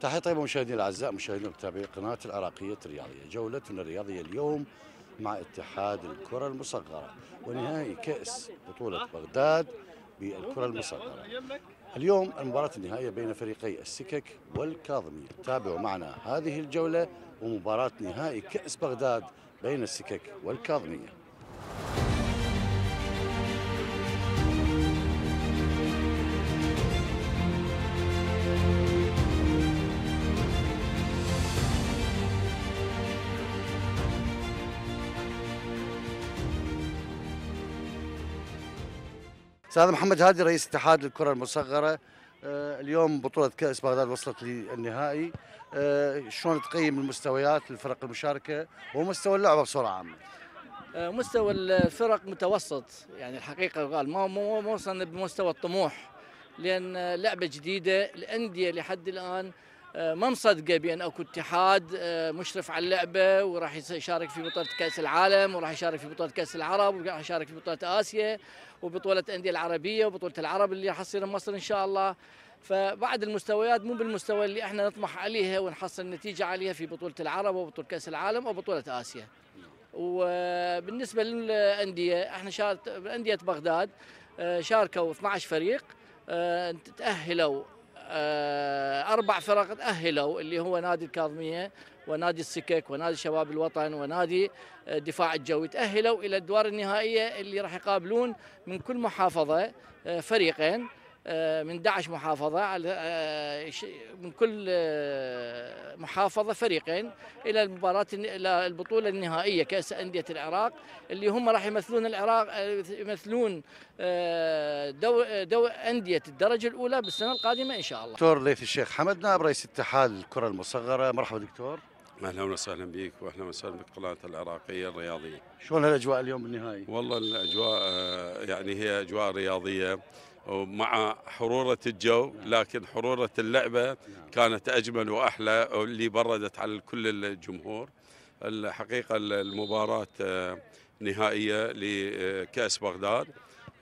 تحية طيبة مشاهدينا الأعزاء مشاهدينا ومتابعي قناة العراقية الرياضية. جولتنا الرياضية اليوم مع اتحاد الكرة المصغرة ونهائي كأس بطولة بغداد بالكرة المصغرة. اليوم المباراة النهائية بين فريقي السكك والكاظمية تابعوا معنا هذه الجولة ومباراة نهائي كأس بغداد بين السكك والكاظمية. أستاذ محمد هادي رئيس اتحاد الكرة المصغرة. آه، اليوم بطولة كأس بغداد وصلت للنهائي. آه، شلون تقيم المستويات للفرق المشاركة ومستوى اللعبة بصورة عامة؟ آه، مستوى الفرق متوسط. يعني الحقيقة قال ما ما وصلنا بمستوى الطموح لأن لعبة جديدة الأندية لحد الآن ما مصدقة بأن أكو اتحاد آه، مشرف على اللعبة وراح يشارك في بطولة كأس العالم وراح يشارك في بطولة كأس العرب وراح يشارك في بطولة آسيا وبطولة الأندية العربية وبطولة العرب اللي راح تصير بمصر إن شاء الله فبعد المستويات مو بالمستوى اللي إحنا نطمح عليها ونحصل نتيجة عليها في بطولة العرب وبطوله كأس العالم وبطوله آسيا. وبالنسبة للأندية إحنا شارك انديه بغداد آه، شاركوا 12 فريق آه، تأهلوا آه، أربع فرق تاهلوا اللي هو نادي الكاظمية ونادي السكك ونادي شباب الوطن ونادي آه، الدفاع الجوي. تأهلوا إلى الادوار النهائية اللي راح يقابلون من كل محافظة آه، فريقين. آه، من 11 محافظة على آه، من كل آه، محافظة فريقين إلى المباراة إلى البطولة النهائية كأس أندية العراق اللي هم راح يمثلون العراق آه، يمثلون دو دو أندية الدرجة الأولى بالسنة القادمة إن شاء الله. دكتور ليث الشيخ حمد نائب رئيس اتحاد الكرة المصغرة مرحبا دكتور أهلا وسهلا بك واهلا وسهلا بالقناة العراقية الرياضية. شلون الاجواء اليوم بالنهائي والله الأجواء يعني هي أجواء رياضية ومع حرورة الجو لكن حرورة اللعبة كانت أجمل وأحلى واللي بردت على كل الجمهور. الحقيقة المباراة آه، نهائية لكأس بغداد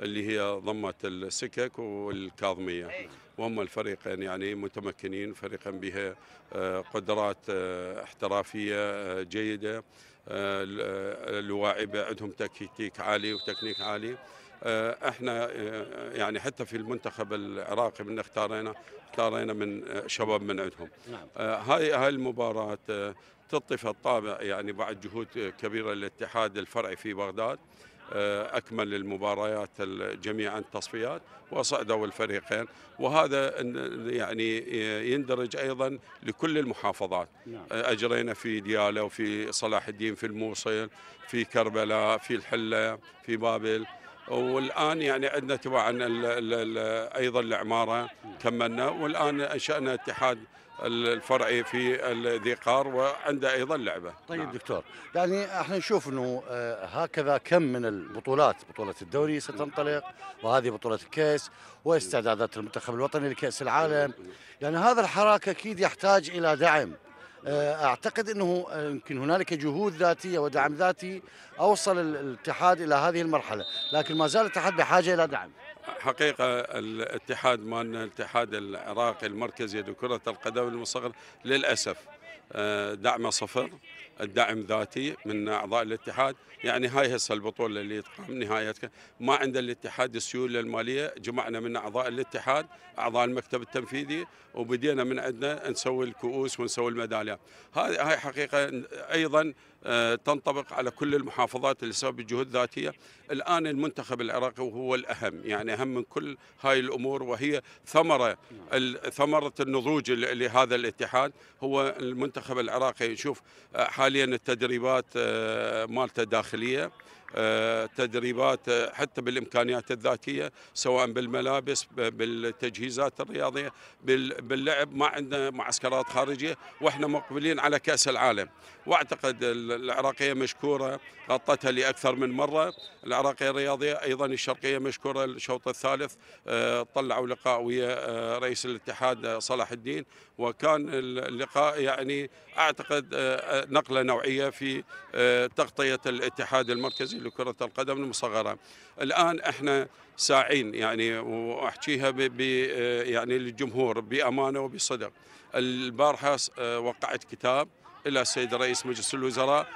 اللي هي ضمت السكك والكاظمية وهم الفريقين يعني متمكنين فريقا بها آه، قدرات آه، احترافية آه، جيدة آه، ال- آه، اللاعبه عندهم تكتيك عالي وتكنيك عالي إحنا آه، يعني حتى في المنتخب العراقي من اختارينا اختارينا من آه، شباب من عندهم. نعم. آه، هاي هاي المباراة آه، تطف الطابع يعني بعد جهود آه، كبيرة للاتحاد الفرعي في بغداد. آه، أكمل المباريات ال- جميعا التصفيات وصعدوا الفريقين. وهذا يعني يندرج أيضا لكل المحافظات. نعم. آه، أجرينا في ديالى وفي صلاح الدين في الموصل في كربلاء في الحلة في بابل. والآن يعني عندنا تباعا ال- ال- ال- أيضا العمارة كملنا والآن أنشأنا اتحاد الفرعي في ذي قار وعنده أيضا لعبة. طيب نعم. دكتور يعني إحنا نشوف إنه آه، هكذا كم من البطولات بطولة الدوري ستنطلق وهذه بطولة الكأس واستعدادات المنتخب الوطني لكأس العالم. يعني هذا الحراك أكيد يحتاج إلى دعم. أعتقد إنه آه، يمكن هنالك جهود ذاتية ودعم ذاتي أوصل ال- الاتحاد إلى هذه المرحلة لكن ما زال الاتحاد بحاجة إلى دعم. حقيقة الاتحاد مالنا الاتحاد العراقي المركزي لكرة القدم المصغر للأسف آه، دعمه صفر الدعم ذاتي من أعضاء الاتحاد. يعني هاي هسه البطولة اللي تقام نهايتها ما عند الاتحاد السيولة المالية. جمعنا من أعضاء الاتحاد أعضاء المكتب التنفيذي وبدينا من عندنا نسوي الكؤوس ونسوي الميداليات هاي هاي حقيقة أيضا آه، تنطبق على كل المحافظات اللي سووا بجهود ذاتية. الآن المنتخب العراقي هو الأهم. يعني أهم من كل هاي الأمور وهي ثمرة ال- ثمرة النضوج لهذا الاتحاد. هو المنتخب العراقي. شوف آه، حاليا التدريبات آه، مالته داخلية. آه، تدريبات آه، حتى بالإمكانيات الذاتية سواء بالملابس بالتجهيزات الرياضية بال- باللعب ما عندنا معسكرات خارجية وإحنا مقبلين على كأس العالم. وأعتقد ال- العراقية مشكورة غطتها لأكثر من مرة. العراقية الرياضية أيضا الشرقية مشكورة الشوط الثالث آه، طلعوا لقاء ويا آه، رئيس الاتحاد آه، صلاح الدين. وكان اللقاء يعني أعتقد آه، نقلة نوعية في آه، تغطية الاتحاد المركزي لكرة القدم المصغرة. الآن إحنا ساعين يعني وأحكيها ب يعني للجمهور بأمانة وبصدق. البارحة وقعت كتاب إلى السيد رئيس مجلس الوزراء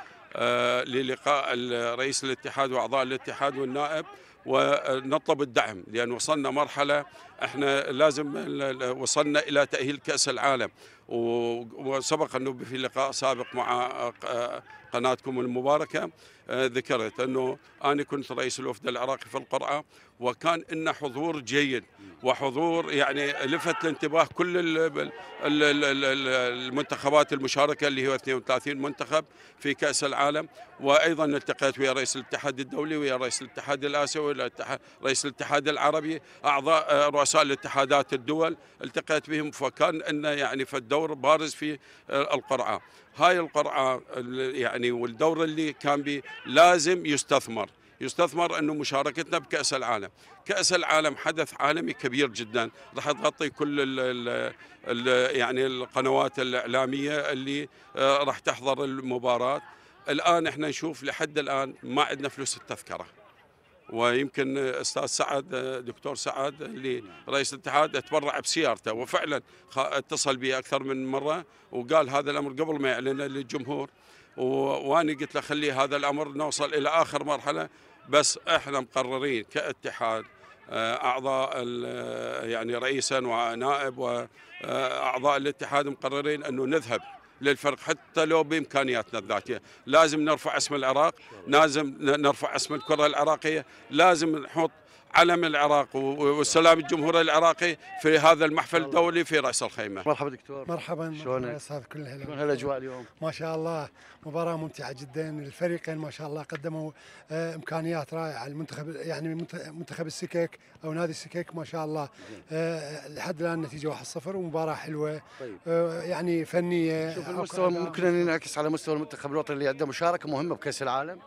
للقاء رئيس الاتحاد وأعضاء الاتحاد والنائب ونطلب الدعم لأن وصلنا مرحلة إحنا لازم وصلنا إلى تأهيل كأس العالم. وسبق أنه في لقاء سابق مع قناتكم المباركة ذكرت أنه أنا كنت رئيس الوفد العراقي في القرعة وكان إن حضور جيد وحضور يعني لفت الانتباه كل المنتخبات المشاركة اللي هو 32 منتخب في كأس العالم. وأيضا التقيت ويا رئيس الاتحاد الدولي ويا رئيس الاتحاد الآسيوي رئيس الاتحاد العربي. أعضاء رؤساء الاتحادات الدول التقيت بهم فكان أن يعني في الدور بارز في القرعة. هاي القرعة يعني والدور اللي كان بي لازم يستثمر. يستثمر إنه مشاركتنا بكأس العالم، كأس العالم حدث عالمي كبير جدا. راح تغطي كل ال ال يعني القنوات الإعلامية اللي راح تحضر المباراة، الآن إحنا نشوف لحد الآن ما عندنا فلوس التذكرة. ويمكن أستاذ سعد دكتور سعد اللي رئيس الاتحاد تبرع بسيارته. وفعلا اتصل بي أكثر من مرة وقال هذا الأمر قبل ما يعلنه للجمهور. وأنا قلت له خلي هذا الأمر نوصل إلى آخر مرحلة. بس إحنا مقررين كاتحاد أعضاء يعني رئيسا ونائب واعضاء الاتحاد مقررين أنه نذهب للفرق حتى لو بإمكانياتنا الذاتية، لازم نرفع اسم العراق، لازم نرفع اسم الكرة العراقية، لازم نحط علم العراق والسلام الجمهوري العراقي في هذا المحفل الدولي في رأس الخيمة. مرحبا دكتور. مرحبا شلونك؟ أستاذ كل هلا شلون هالأجواء اليوم؟ ما شاء الله مباراة ممتعة جدا الفريقين ما شاء الله قدموا آه إمكانيات رائعة المنتخب يعني منتخب السكك أو نادي السكك ما شاء الله آه لحد الآن النتيجه 1-0 ومباراة حلوة طيب. آه يعني فنية شوف المستوى ممكن ان ينعكس على مستوى المنتخب الوطني اللي عنده مشاركه مهمة بكأس العالم.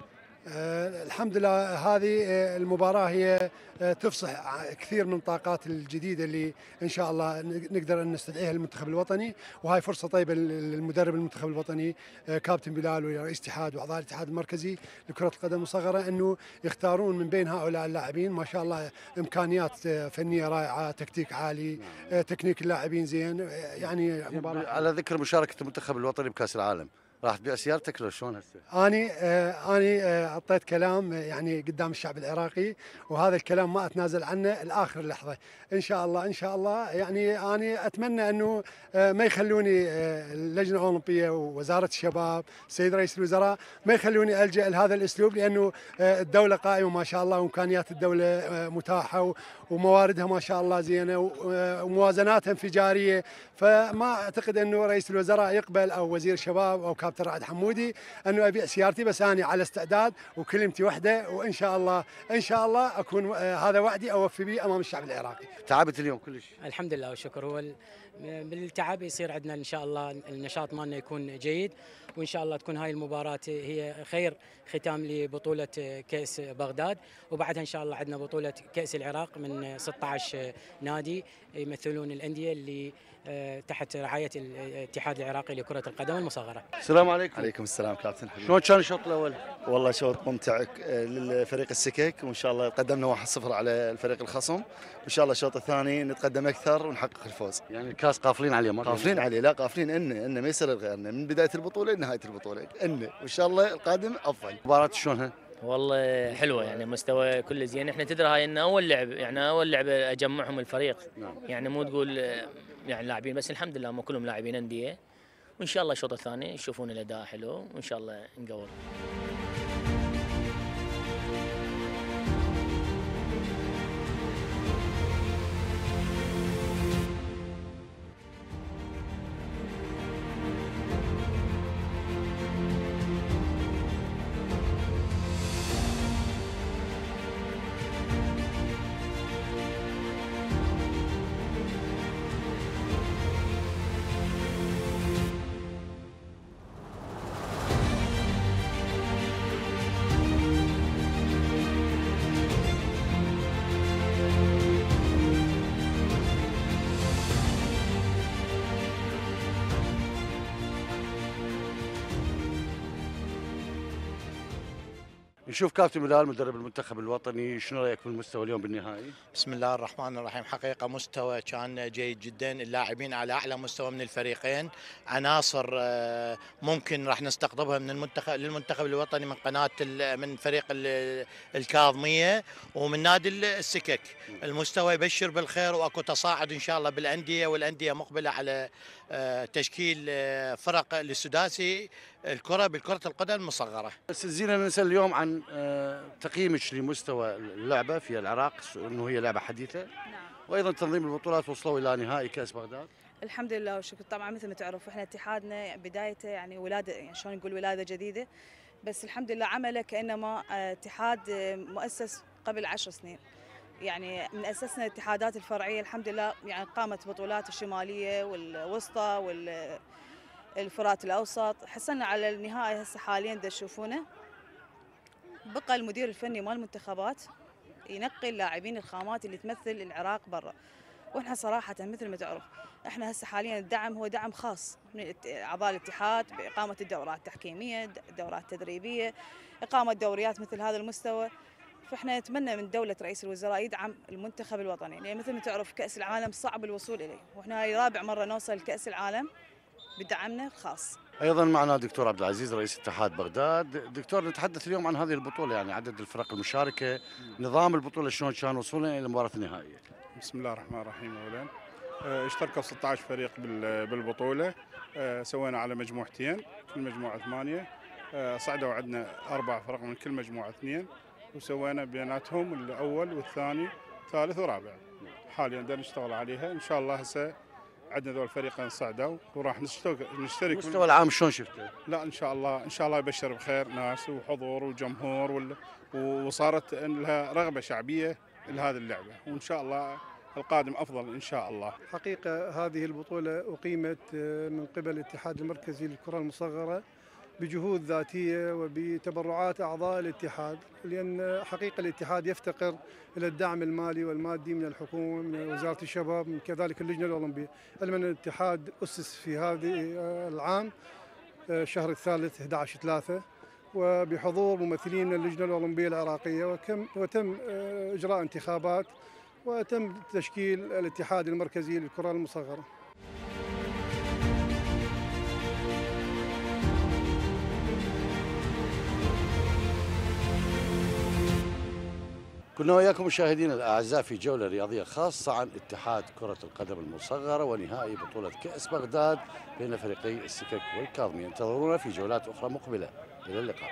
آه الحمد لله هذه آه المباراة هي آه تفصح كثير من الطاقات الجديدة اللي إن شاء الله نقدر أن نستدعيها للمنتخب الوطني. وهاي فرصة طيبة للمدرب المنتخب الوطني كابتن بلال ورئيس اتحاد وأعضاء الاتحاد المركزي لكرة القدم المصغرة أنه يختارون من بين هؤلاء اللاعبين. ما شاء الله إمكانيات فنية رائعة تكتيك عالي تكنيك اللاعبين زين يعني مباراة على ذكر مشاركة المنتخب الوطني بكأس العالم. راح تبيع سيارتك لو شلون هسه؟ أني آه أني آه كلام يعني قدام الشعب العراقي وهذا الكلام ما أتنازل عنه لآخر لحظة إن شاء الله إن شاء الله يعني أني أتمنى أنه آه ما يخلوني آه اللجنة الأولمبية ووزارة الشباب السيد رئيس الوزراء ما يخلوني ألجأ لهذا الأسلوب لأنه آه الدولة قائمة ما شاء الله وإمكانيات الدولة آه متاحة ومواردها ما شاء الله زينة وموازناتها انفجارية فما أعتقد أنه رئيس الوزراء يقبل أو وزير الشباب أو كابتن رعد حمودي أنه أبيع سيارتي بس أنا على استعداد وكلمتي وحدة وإن شاء الله إن شاء الله أكون هذا وعدي أوفي به أمام الشعب العراقي. تعبت اليوم كلش؟ الحمد لله والشكر هو بالتعب يصير عندنا إن شاء الله النشاط مالنا يكون جيد وإن شاء الله تكون هاي المباراة هي خير ختام لبطولة كأس بغداد وبعدها إن شاء الله عندنا بطولة كأس العراق من 16 نادي يمثلون الأندية اللي تحت رعاية الاتحاد العراقي لكرة القدم المصغره. السلام عليكم. عليكم السلام كابتن حبيبي. شلون كان الشوط الأول؟ والله شوط ممتع للفريق السكك وإن شاء الله قدمنا 1-0 على الفريق الخصم وإن شاء الله الشوط الثاني نتقدم أكثر ونحقق الفوز. يعني الكاس قافلين عليه ما قافلين عليه لا قافلين انه انه ما يصير غيرنا من بداية البطولة لنهايه البطولة انه وإن شاء الله القادم أفضل. مباراة شلونها؟ والله حلوة يعني مستوى كله زين إحنا تدري هاي انه أول لعب يعني أول لعبه أجمعهم الفريق نعم. يعني مو تقول يعني لاعبين بس الحمد لله هم كلهم لاعبين أندية وإن شاء الله الشوط الثاني يشوفون الأداء حلو وإن شاء الله نقول نشوف كابتن بلال مدرب المنتخب الوطني شنو رأيك في المستوى اليوم بالنهائي؟ بسم الله الرحمن الرحيم. حقيقة مستوى كان جيد جدا. اللاعبين على أعلى مستوى من الفريقين. عناصر آه، ممكن راح نستقطبها من المنتخب للمنتخب الوطني من قناة ال- من فريق ال- الكاظمية ومن نادي السكك. المستوى يبشر بالخير وأكو تصاعد إن شاء الله بالأندية والأندية مقبلة على آه، تشكيل آه، فرق السداسي الكرة بالكرة القدم المصغرة بس زينا نسال اليوم عن آه، تقييمك لمستوى اللعبة في العراق إنه هي لعبة حديثة. نعم. وأيضا تنظيم البطولات وصلوا إلى نهائي كأس بغداد. الحمد لله والشكر. طبعا مثل ما تعرف إحنا اتحادنا بدايته يعني ولادة يعني شلون نقول ولادة جديدة. بس الحمد لله عمله كانما آه، اتحاد آه، مؤسس قبل عشر سنين. يعني من أسسنا الاتحادات الفرعية الحمد لله يعني قامت بطولات الشمالية والوسطى والفرات الأوسط. حصلنا على النهائي هسه حاليا تشوفونه. بقى المدير الفني مال المنتخبات ينقي اللاعبين الخامات اللي تمثل العراق برا. وإحنا صراحة مثل ما تعرف إحنا هسه حاليا الدعم هو دعم خاص من أعضاء الاتحاد بإقامة الدورات التحكيمية د- دورات تدريبيه إقامة دوريات مثل هذا المستوى. فإحنا نتمنى من دولة رئيس الوزراء يدعم المنتخب الوطني. لأن مثل ما تعرف كأس العالم صعب الوصول إليه. وإحنا هاي رابع مرة نوصل لكأس العالم. بدعمنا الخاص. أيضا معنا دكتور عبد العزيز رئيس اتحاد بغداد. دكتور نتحدث اليوم عن هذه البطولة يعني عدد الفرق المشاركة نظام البطولة شلون كان وصولا إلى المباراة النهائية؟ بسم الله الرحمن الرحيم اولا. آه، اشتركوا 16 فريق بال- بالبطولة. آه، سوينا على مجموعتين كل مجموعة ثمانية. آه، صعدوا عندنا أربع فرق من كل مجموعة اثنين. وسوينا بيناتهم الأول والثاني ثالث ورابع. حاليا بدنا نشتغل عليها. إن شاء الله هسه عندنا ذول الفريقين صعدوا وراح نشترك المستوى العام شلون شفته؟ لا إن شاء الله إن شاء الله يبشر بخير ناس وحضور وجمهور وال- وصارت إن لها رغبة شعبية لهذه اللعبة وإن شاء الله القادم أفضل إن شاء الله حقيقة هذه البطولة أقيمت آه، من قبل الاتحاد المركزي للكرة المصغرة بجهود ذاتية وبتبرعات أعضاء الاتحاد لأن حقيقة الاتحاد يفتقر إلى الدعم المالي والمادي من الحكومة من وزارة الشباب من كذلك اللجنة الأولمبية. علما أن الاتحاد أسس في هذه آه، العام آه، الشهر الثالث 11 3 وبحضور ممثلين اللجنة الأولمبية العراقية وكم وتم آه، إجراء انتخابات وتم تشكيل الاتحاد المركزي للكرة المصغرة. كنا وياكم مشاهدينا الأعزاء في جولة رياضية خاصة عن اتحاد كرة القدم المصغرة ونهائي بطولة كأس بغداد بين فريقي السكك والكاظمي. انتظرونا في جولات أخرى مقبلة. إلى اللقاء.